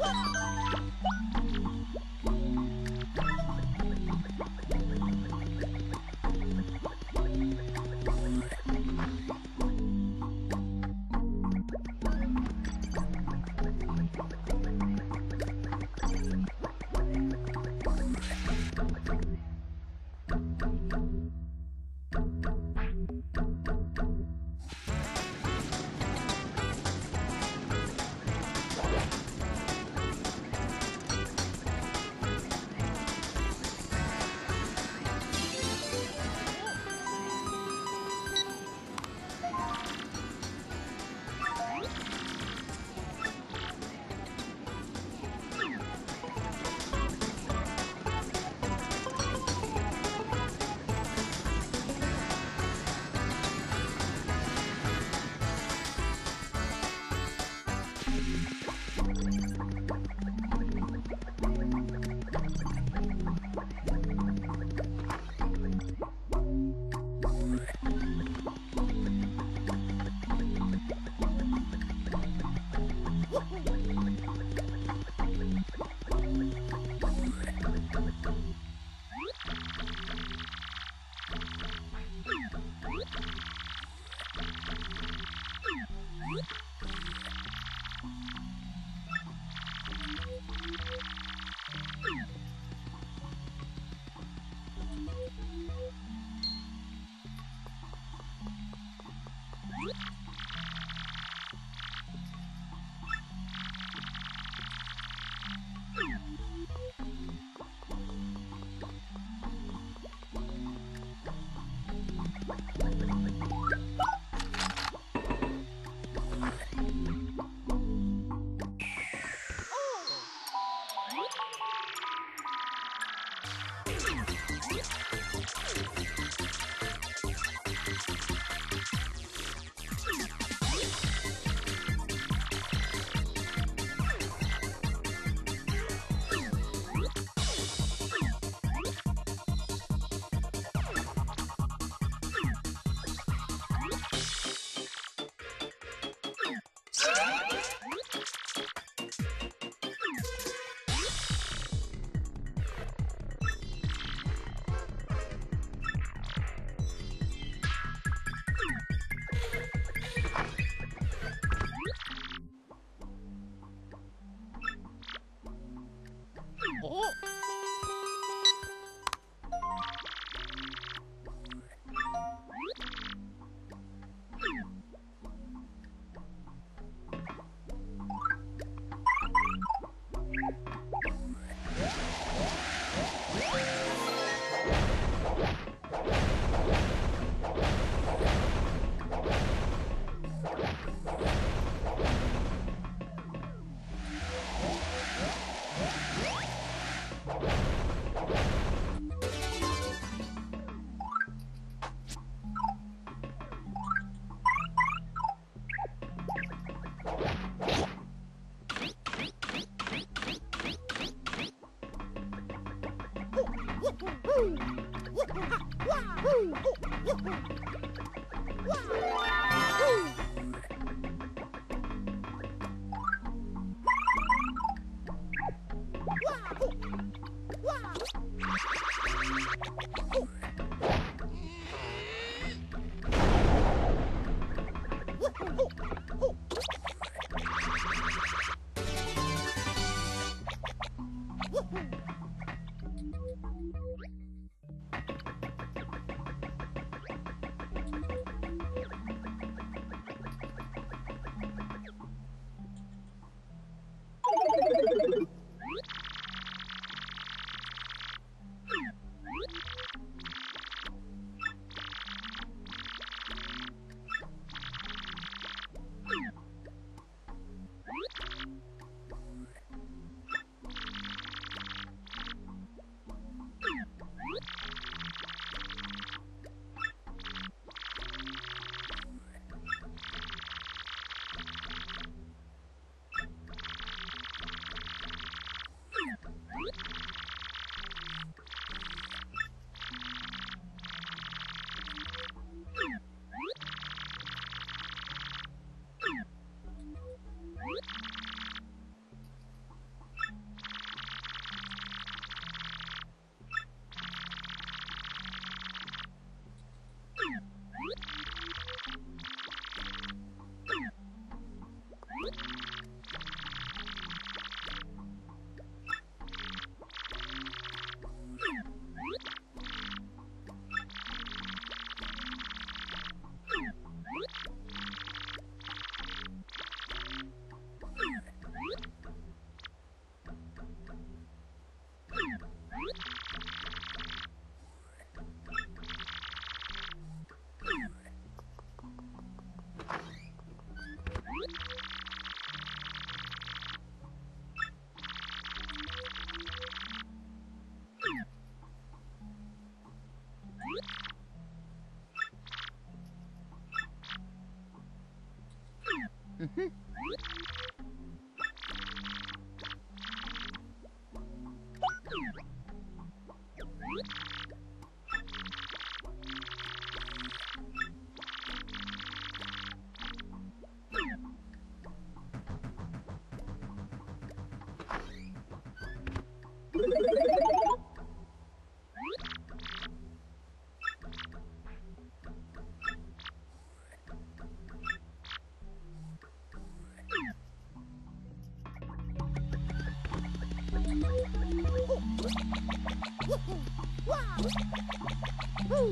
Whoa!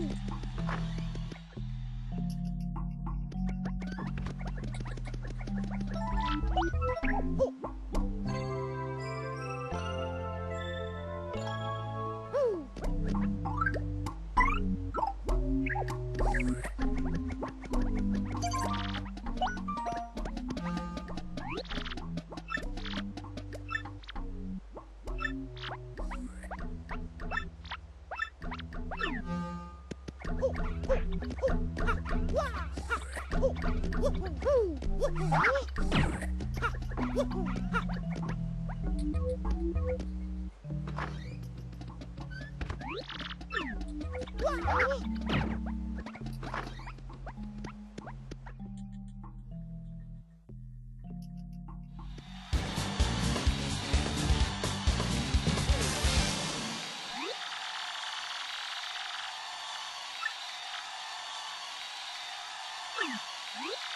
Ooh. Woohoo! Whoop!